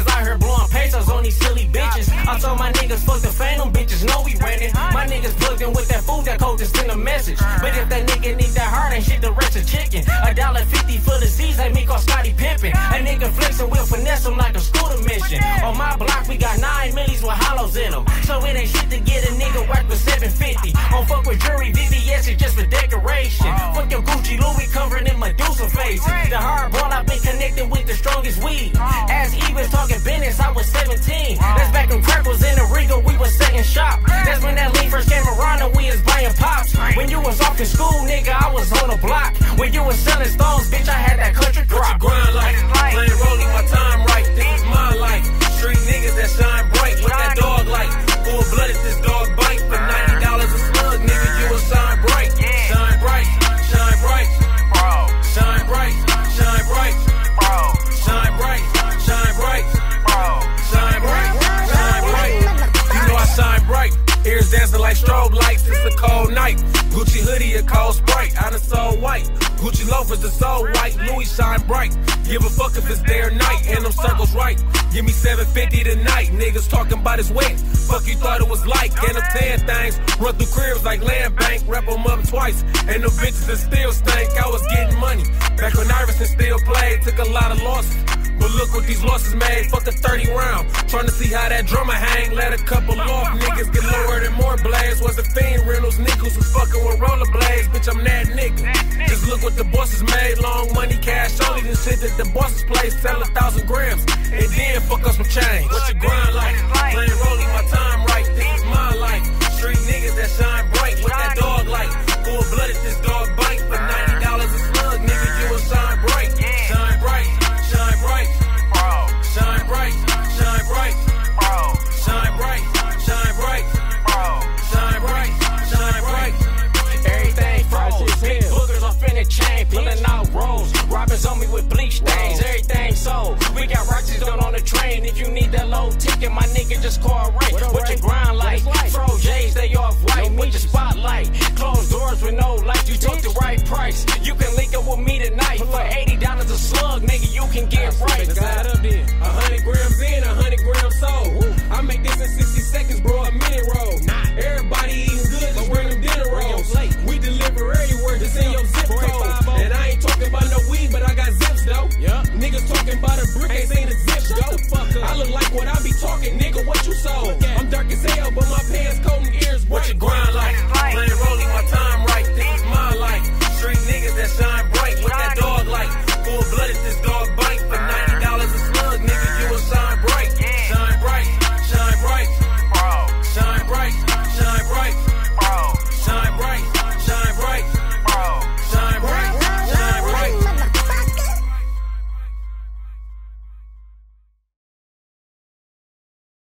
niggas out here blowing pesos on these silly bitches. I told my niggas fuck the phantom bitches, know we renting. My niggas plugged in with that food that code just send a message. But if that nigga need that heart and shit, the rest of chicken. A dollar fifty for the seeds, like me call Scottie Pippen. A nigga flexing, we'll finesse him like a scooter mission. On my block, we got nine millies with hollows in them. So it ain't shit to get a nigga worth with 750. On fuck with jury, in school, nigga, I was on the block. When you was selling stones, bitch, I had that country What you grind like? Plain rolling my time right. This is my life. Street niggas that shine bright. What that dog like? Full blooded, this dog bite. For ninety dollars a slug, nigga, you will shine bright. Shine bright, shine bright, shine bright, shine bright, shine bright, shine bright, shine bright, shine bright. You know I shine bright. Ears dancing like strobe lights. It's a cold night. Gucci hoodie, it cold sprite. I done so white. Gucci loafers, are so white. Louie shine bright. Give a fuck if it's day or night. And them circles right. Give me 750 tonight. Niggas talking about his weight. Fuck you thought it was like. And them tan things. Run through cribs like land bank. Wrap them up twice. And them bitches that still stank. I was getting money. Back when Iverson still played. Took a lot of losses. But look what these losses made. Fuck a 30 round. Trying to see how that drummer hang. Let a couple off. Was the fiend rentals. Niggas was fucking with rollerblades. Bitch, I'm that nigga. Just look what the bosses made. Long money, cash only. The shit that the bosses play. Sell a thousand grams. And then fuck us some change. What you grind like? Plain rolling my time right. This train. If you need that low ticket, my nigga just call Ray. What your grind like? Fro J's, they off white. With the spotlight. Closed doors with no light. You took the right price. You can link up with me tonight. For $80 a slug, nigga, you can get right. Add up then. A hundred grams in, a hundred grams sold. I make this in 60 seconds, bro, a minute roll. Everybody eating good, just bring them dinner rolls. We deliver everywhere, just in your zip code. And I ain't talking about no weed, but I got zips though. Niggas talking about a brick, ain't seen a zip Shut the. I look like what I be talking, nigga. What you saw? I'm dark as hell, but my pants cold and ears bright. What you grind like? Playing rolling my time right. This is my life. Street niggas that shine bright. What that dog like? Full blooded, this dog bite. For ninety dollars a slug, nigga, you will shine bright. Shine bright, shine bright, shine bright, shine bright.